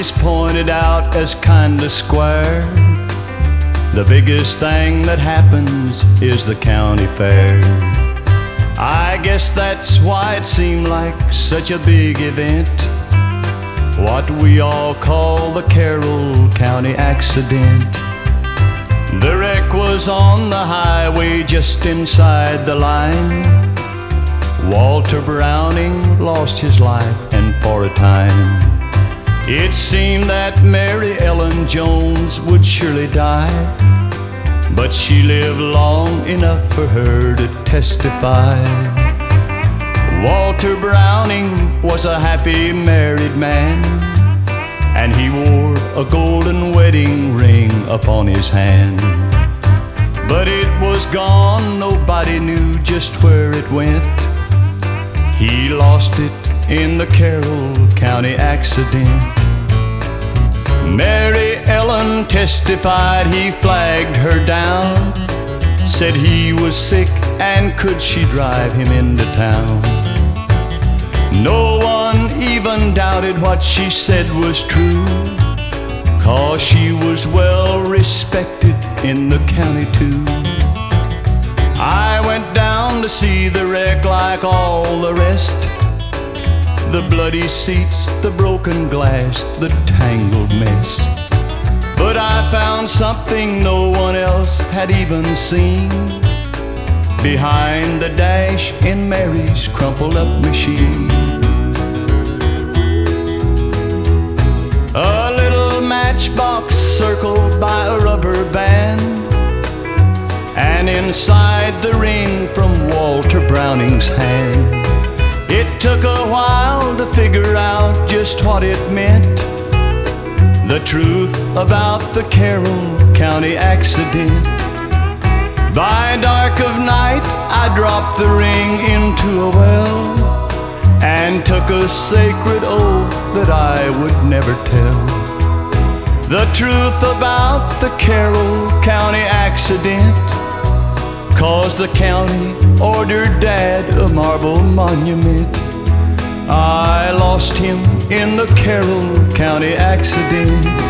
is pointed out as kinda square. The biggest thing that happens is the county fair. I guess that's why it seemed like such a big event. What we all call the Carroll County accident. The wreck was on the highway just inside the line. Walter Browning lost his life, and for a time, seemed that Mary Ellen Jones would surely die. But she lived long enough for her to testify. Walter Browning was a happy married man, and he wore a golden wedding ring upon his hand. But it was gone, nobody knew just where it went. He lost it in the Carroll County accident. Mary Ellen testified he flagged her down. Said he was sick and could she drive him into town. No one even doubted what she said was true. Cause she was well respected in the county too. I went down to see the wreck like all the rest. The bloody seats, the broken glass, the tangled mess. But I found something no one else had even seen. Behind the dash in Mary's crumpled up machine. A little matchbox circled by a rubber band. And inside the ring from Walter Browning's hand. It took a while figure out just what it meant. The truth about the Carroll County accident. By dark of night, I dropped the ring into a well and took a sacred oath that I would never tell. The truth about the Carroll County accident. Cause the county ordered Dad a marble monument. I lost him in the Carroll County accident.